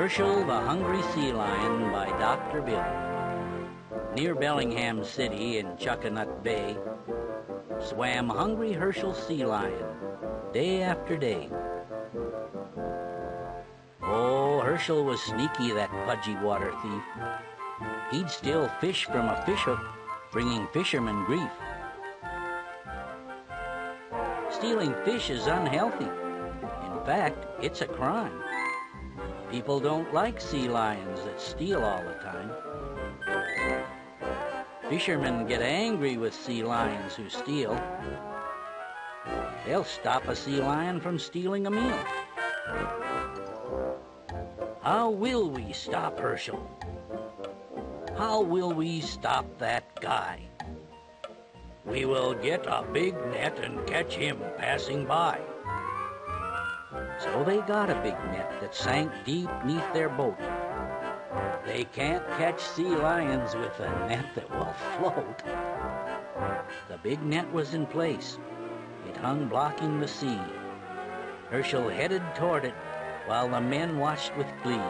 Herschel the Hungry Sea Lion by Dr. Bill. Near Bellingham City in Chuckanut Bay, swam hungry Herschel Sea Lion day after day. Oh, Herschel was sneaky, that pudgy water thief. He'd steal fish from a fishhook, bringing fishermen grief. Stealing fish is unhealthy. In fact, it's a crime. People don't like sea lions that steal all the time. Fishermen get angry with sea lions who steal. They'll stop a sea lion from stealing a meal. How will we stop Herschel? How will we stop that guy? We will get a big net and catch him passing by. So they got a big net that sank deep neath their boat. They can't catch sea lions with a net that will float. The big net was in place. It hung blocking the sea. Herschel headed toward it while the men watched with glee.